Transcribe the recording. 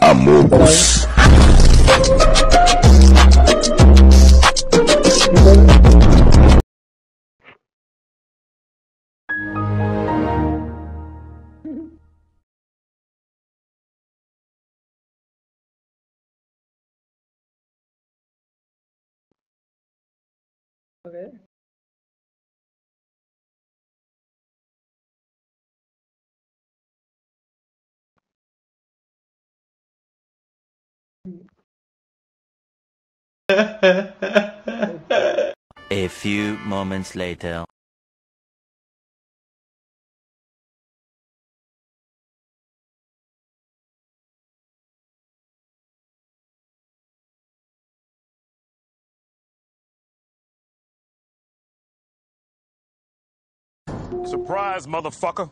Amogus. Okay. A few moments later. Surprise, motherfucker.